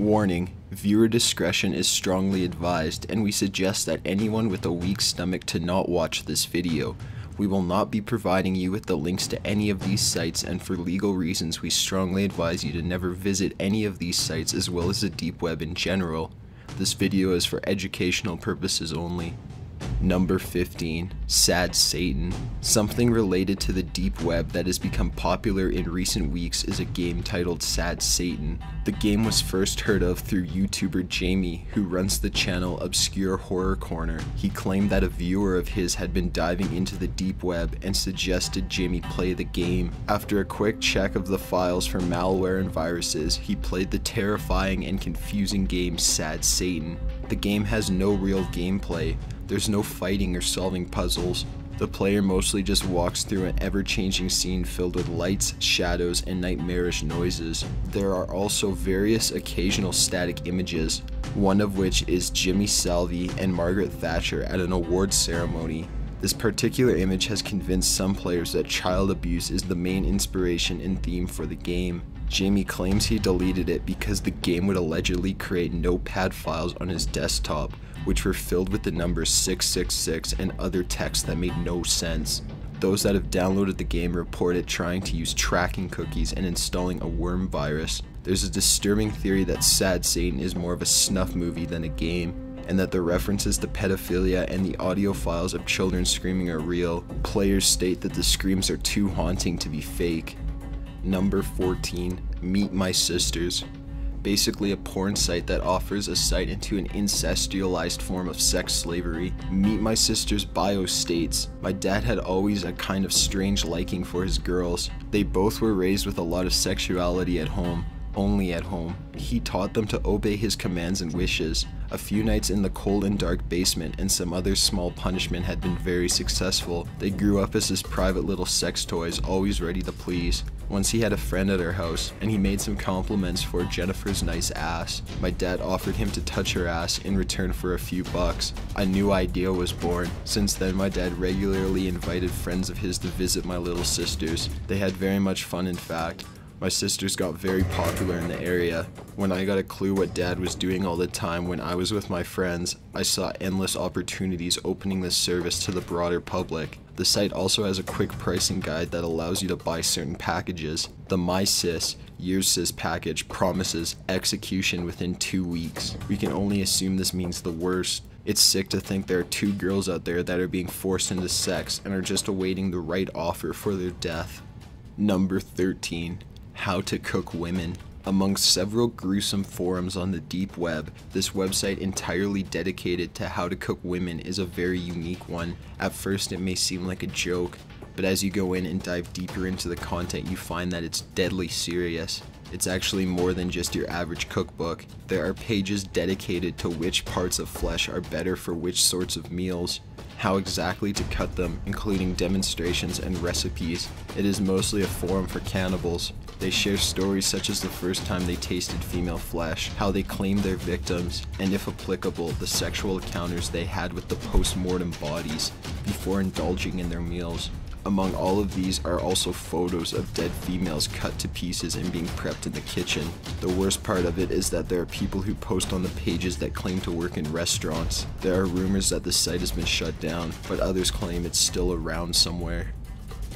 Warning, viewer discretion is strongly advised and we suggest that anyone with a weak stomach to not watch this video. We will not be providing you with the links to any of these sites and for legal reasons we strongly advise you to never visit any of these sites as well as the deep web in general. This video is for educational purposes only. Number 15, Sad Satan. Something related to the deep web that has become popular in recent weeks is a game titled Sad Satan. The game was first heard of through YouTuber Jamie, who runs the channel Obscure Horror Corner. He claimed that a viewer of his had been diving into the deep web and suggested Jamie play the game. After a quick check of the files for malware and viruses, he played the terrifying and confusing game Sad Satan. The game has no real gameplay, there's no fighting or solving puzzles. The player mostly just walks through an ever-changing scene filled with lights, shadows, and nightmarish noises. There are also various occasional static images, one of which is Jimmy Savile and Margaret Thatcher at an awards ceremony. This particular image has convinced some players that child abuse is the main inspiration and theme for the game. Jamie claims he deleted it because the game would allegedly create notepad files on his desktop, which were filled with the numbers 666 and other text that made no sense. Those that have downloaded the game report it trying to use tracking cookies and installing a worm virus. There's a disturbing theory that Sad Satan is more of a snuff movie than a game, and that the references to pedophilia and the audio files of children screaming are real. Players state that the screams are too haunting to be fake, Number 14, Meet My Sisters. Basically, a porn site that offers a sight into an incestualized form of sex slavery. Meet My Sister's bio states My dad had always a kind of strange liking for his girls. They both were raised with a lot of sexuality at home only at home. He taught them to obey his commands and wishes. A few nights in the cold and dark basement and some other small punishment had been very successful. They grew up as his private little sex toys, always ready to please. Once he had a friend at our house, and he made some compliments for Jennifer's nice ass. My dad offered him to touch her ass in return for a few bucks. A new idea was born. Since then, my dad regularly invited friends of his to visit my little sisters. They had very much fun in fact. My sisters got very popular in the area. When I got a clue what dad was doing all the time when I was with my friends, I saw endless opportunities opening this service to the broader public. The site also has a quick pricing guide that allows you to buy certain packages. The MySis YourSis package promises execution within two weeks. We can only assume this means the worst. It's sick to think there are two girls out there that are being forced into sex and are just awaiting the right offer for their death. Number 13 how to Cook Women. Among several gruesome forums on the deep web, this website entirely dedicated to how to cook women is a very unique one. At first it may seem like a joke, but as you go in and dive deeper into the content you find that it's deadly serious. It's actually more than just your average cookbook. There are pages dedicated to which parts of flesh are better for which sorts of meals, how exactly to cut them, including demonstrations and recipes. It is mostly a forum for cannibals. They share stories such as the first time they tasted female flesh, how they claimed their victims, and if applicable, the sexual encounters they had with the post-mortem bodies before indulging in their meals. Among all of these are also photos of dead females cut to pieces and being prepped in the kitchen. The worst part of it is that there are people who post on the pages that claim to work in restaurants. There are rumors that the site has been shut down, but others claim it's still around somewhere.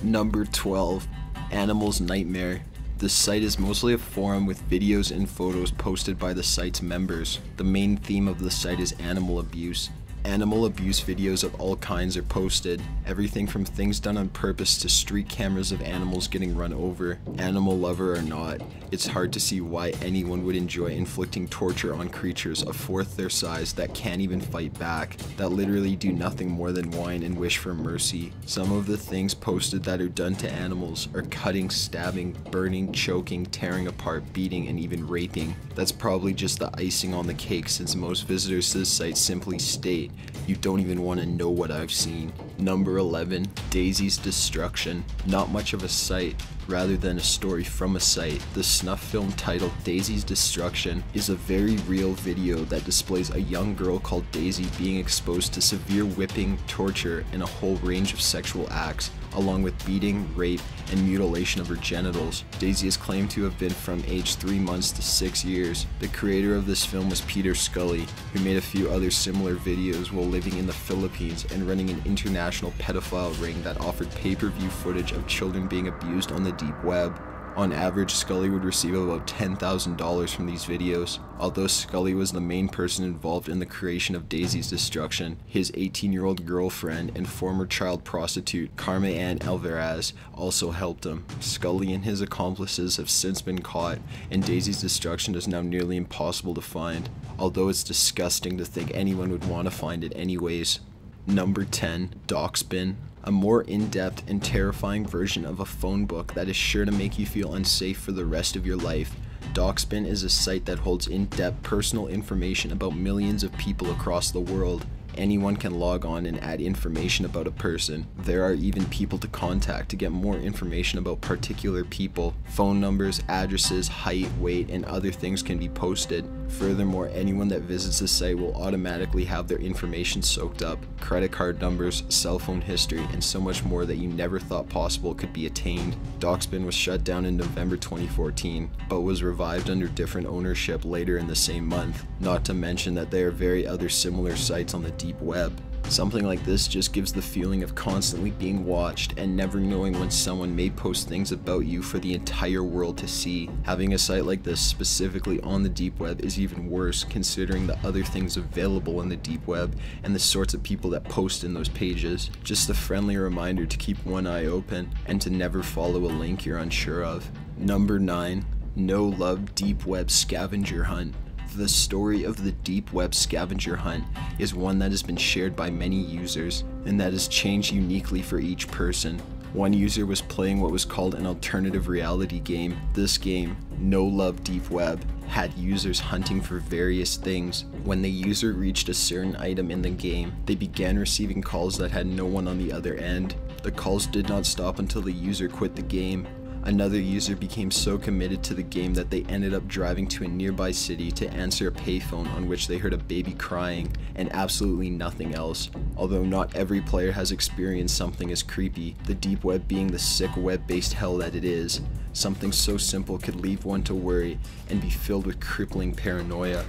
Number 12. Animals Nightmare. The site is mostly a forum with videos and photos posted by the site's members. The main theme of the site is animal abuse. Animal abuse videos of all kinds are posted, everything from things done on purpose to street cameras of animals getting run over. Animal lover or not, it's hard to see why anyone would enjoy inflicting torture on creatures a fourth their size that can't even fight back, that literally do nothing more than whine and wish for mercy. Some of the things posted that are done to animals are cutting, stabbing, burning, choking, tearing apart, beating, and even raping. That's probably just the icing on the cake since most visitors to this site simply state you don't even want to know what I've seen. Number 11, Daisy's Destruction. Not much of a sight, rather than a story from a site. The snuff film titled Daisy's Destruction is a very real video that displays a young girl called Daisy being exposed to severe whipping, torture, and a whole range of sexual acts, along with beating, rape, and mutilation of her genitals. Daisy is claimed to have been from age 3 months to 6 years. The creator of this film was Peter Scully, who made a few other similar videos while living in the Philippines and running an international pedophile ring that offered pay-per-view footage of children being abused on the deep web. On average, Scully would receive about $10,000 from these videos. Although Scully was the main person involved in the creation of Daisy's destruction, his 18-year-old girlfriend and former child prostitute Carmen Ann Alvarez also helped him. Scully and his accomplices have since been caught, and Daisy's destruction is now nearly impossible to find, although it's disgusting to think anyone would want to find it anyways. Number 10, Doxbin a more in-depth and terrifying version of a phone book that is sure to make you feel unsafe for the rest of your life. Doxbin is a site that holds in-depth personal information about millions of people across the world anyone can log on and add information about a person. There are even people to contact to get more information about particular people. Phone numbers, addresses, height, weight, and other things can be posted. Furthermore, anyone that visits the site will automatically have their information soaked up, credit card numbers, cell phone history, and so much more that you never thought possible could be attained. Doxbin was shut down in November 2014, but was revived under different ownership later in the same month. Not to mention that there are very other similar sites on the deep web. Something like this just gives the feeling of constantly being watched and never knowing when someone may post things about you for the entire world to see. Having a site like this specifically on the deep web is even worse considering the other things available in the deep web and the sorts of people that post in those pages. Just a friendly reminder to keep one eye open and to never follow a link you're unsure of. Number 9. No Love Deep Web Scavenger Hunt the story of the deep web scavenger hunt is one that has been shared by many users and that has changed uniquely for each person. One user was playing what was called an alternative reality game. This game, No Love Deep Web, had users hunting for various things. When the user reached a certain item in the game, they began receiving calls that had no one on the other end. The calls did not stop until the user quit the game, Another user became so committed to the game that they ended up driving to a nearby city to answer a payphone on which they heard a baby crying and absolutely nothing else. Although not every player has experienced something as creepy, the deep web being the sick web-based hell that it is, something so simple could leave one to worry and be filled with crippling paranoia.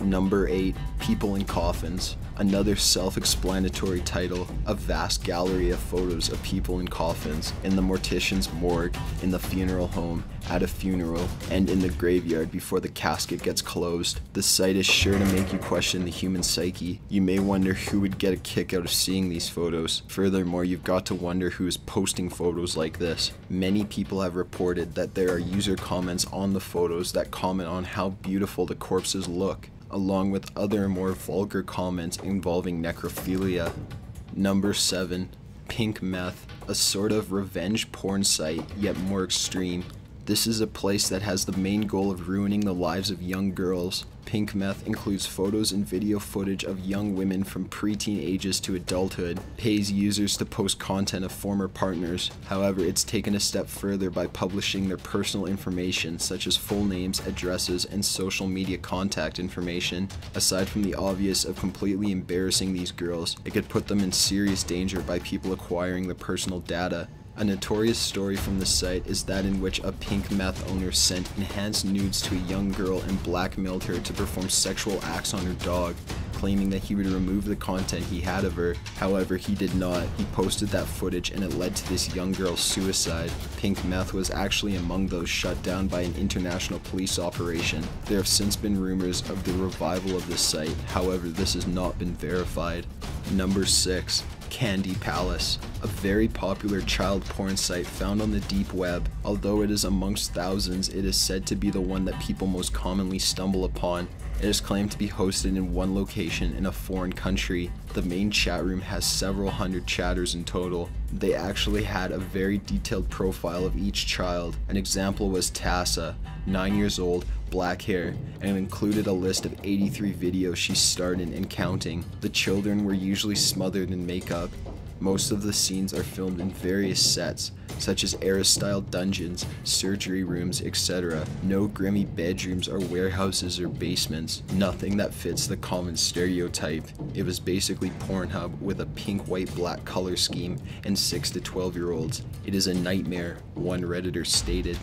Number 8 People in Coffins. Another self explanatory title, a vast gallery of photos of people in coffins, in the mortician's morgue, in the funeral home, at a funeral, and in the graveyard before the casket gets closed. The site is sure to make you question the human psyche. You may wonder who would get a kick out of seeing these photos. Furthermore, you've got to wonder who is posting photos like this. Many people have reported that there are user comments on the photos that comment on how beautiful the corpses look along with other more vulgar comments involving necrophilia. Number 7. Pink Meth, a sort of revenge porn site, yet more extreme. This is a place that has the main goal of ruining the lives of young girls. Pink Meth includes photos and video footage of young women from preteen ages to adulthood, pays users to post content of former partners. However, it's taken a step further by publishing their personal information such as full names, addresses, and social media contact information. Aside from the obvious of completely embarrassing these girls, it could put them in serious danger by people acquiring their personal data. A notorious story from the site is that in which a pink meth owner sent enhanced nudes to a young girl and blackmailed her to perform sexual acts on her dog, claiming that he would remove the content he had of her. However, he did not. He posted that footage and it led to this young girl's suicide. Pink meth was actually among those shut down by an international police operation. There have since been rumors of the revival of the site, however, this has not been verified. Number 6. Candy Palace, a very popular child porn site found on the deep web. Although it is amongst thousands, it is said to be the one that people most commonly stumble upon. It is claimed to be hosted in one location in a foreign country. The main chat room has several hundred chatters in total. They actually had a very detailed profile of each child. An example was Tassa, 9 years old, black hair, and included a list of 83 videos she starred in and counting. The children were usually smothered in makeup. Most of the scenes are filmed in various sets, such as era-style dungeons, surgery rooms, etc. No grimy bedrooms or warehouses or basements. Nothing that fits the common stereotype. It was basically Pornhub with a pink, white, black color scheme and 6 to 12 year olds. It is a nightmare, one redditor stated.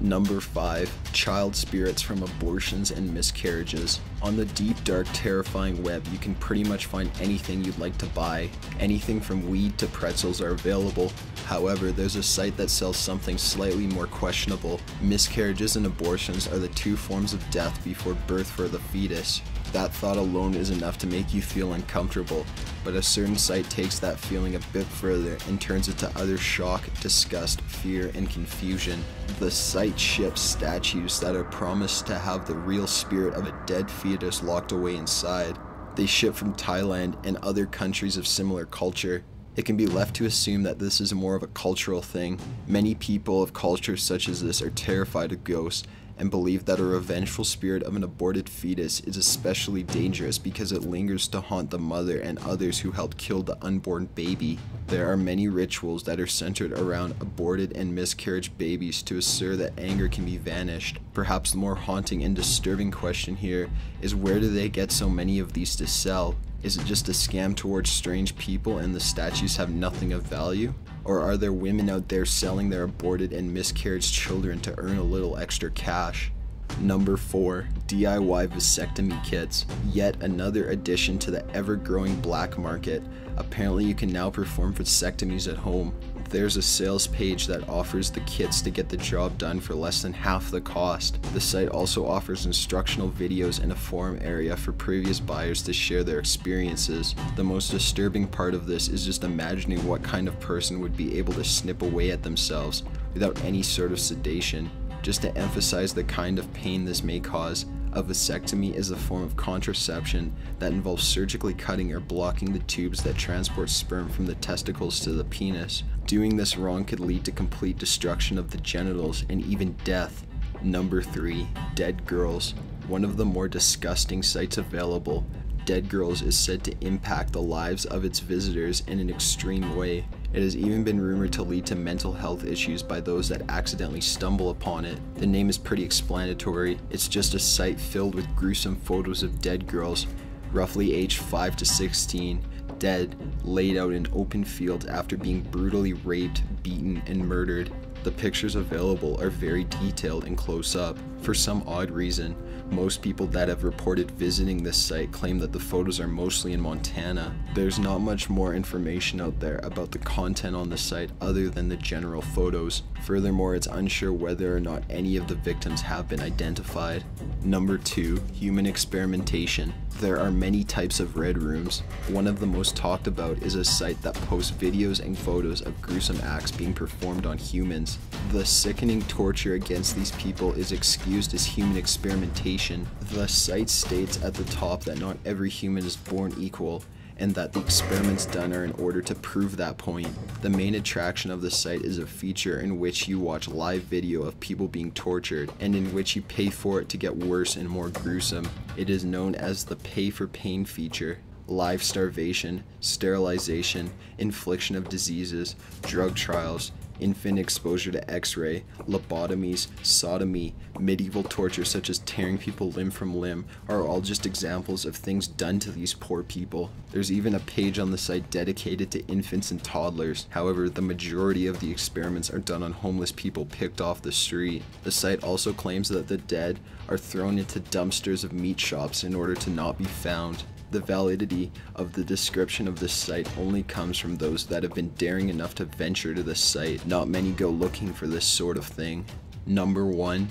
Number 5. Child spirits from abortions and miscarriages. On the deep, dark, terrifying web, you can pretty much find anything you'd like to buy. Anything from weed to pretzels are available. However, there's a site that sells something slightly more questionable. Miscarriages and abortions are the two forms of death before birth for the fetus. That thought alone is enough to make you feel uncomfortable, but a certain sight takes that feeling a bit further and turns it to utter shock, disgust, fear, and confusion. The sight ships statues that are promised to have the real spirit of a dead fetus locked away inside. They ship from Thailand and other countries of similar culture. It can be left to assume that this is more of a cultural thing. Many people of cultures such as this are terrified of ghosts and believe that a revengeful spirit of an aborted fetus is especially dangerous because it lingers to haunt the mother and others who helped kill the unborn baby. There are many rituals that are centered around aborted and miscarriage babies to assure that anger can be vanished. Perhaps the more haunting and disturbing question here is where do they get so many of these to sell? Is it just a scam towards strange people and the statues have nothing of value? Or are there women out there selling their aborted and miscarriage children to earn a little extra cash? Number 4. DIY vasectomy kits. Yet another addition to the ever growing black market. Apparently, you can now perform vasectomies at home there's a sales page that offers the kits to get the job done for less than half the cost. The site also offers instructional videos and a forum area for previous buyers to share their experiences. The most disturbing part of this is just imagining what kind of person would be able to snip away at themselves without any sort of sedation. Just to emphasize the kind of pain this may cause, a vasectomy is a form of contraception that involves surgically cutting or blocking the tubes that transport sperm from the testicles to the penis. Doing this wrong could lead to complete destruction of the genitals and even death. Number 3. Dead Girls. One of the more disgusting sites available, Dead Girls is said to impact the lives of its visitors in an extreme way. It has even been rumored to lead to mental health issues by those that accidentally stumble upon it. The name is pretty explanatory. It's just a site filled with gruesome photos of dead girls, roughly aged 5 to 16, dead, laid out in open fields after being brutally raped, beaten, and murdered. The pictures available are very detailed and close up. For some odd reason, most people that have reported visiting this site claim that the photos are mostly in Montana. There's not much more information out there about the content on the site other than the general photos. Furthermore, it's unsure whether or not any of the victims have been identified. Number 2. Human experimentation. There are many types of red rooms. One of the most talked about is a site that posts videos and photos of gruesome acts being performed on humans. The sickening torture against these people is excused as human experimentation. The site states at the top that not every human is born equal and that the experiments done are in order to prove that point. The main attraction of the site is a feature in which you watch live video of people being tortured and in which you pay for it to get worse and more gruesome. It is known as the pay for pain feature live starvation, sterilization, infliction of diseases, drug trials, infant exposure to x-ray, lobotomies, sodomy, medieval torture such as tearing people limb from limb are all just examples of things done to these poor people. There's even a page on the site dedicated to infants and toddlers. However, the majority of the experiments are done on homeless people picked off the street. The site also claims that the dead are thrown into dumpsters of meat shops in order to not be found. The validity of the description of this site only comes from those that have been daring enough to venture to this site. Not many go looking for this sort of thing. Number 1.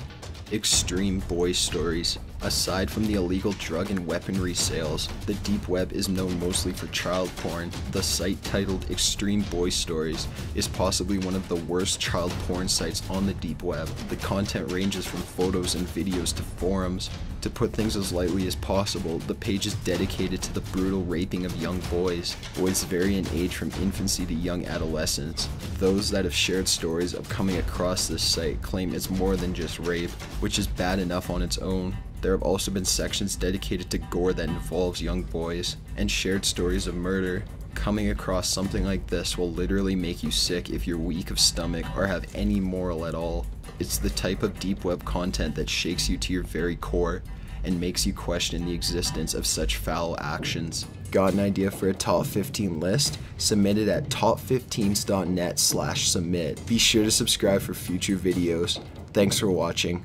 Extreme Boy Stories Aside from the illegal drug and weaponry sales, the deep web is known mostly for child porn. The site titled Extreme Boy Stories is possibly one of the worst child porn sites on the deep web. The content ranges from photos and videos to forums. To put things as lightly as possible, the page is dedicated to the brutal raping of young boys. Boys vary in age from infancy to young adolescence. Those that have shared stories of coming across this site claim it's more than just rape, which is bad enough on its own. There have also been sections dedicated to gore that involves young boys, and shared stories of murder. Coming across something like this will literally make you sick if you're weak of stomach or have any moral at all. It's the type of deep web content that shakes you to your very core and makes you question the existence of such foul actions. Got an idea for a top 15 list? Submit it at top15s.net slash submit. Be sure to subscribe for future videos. Thanks for watching.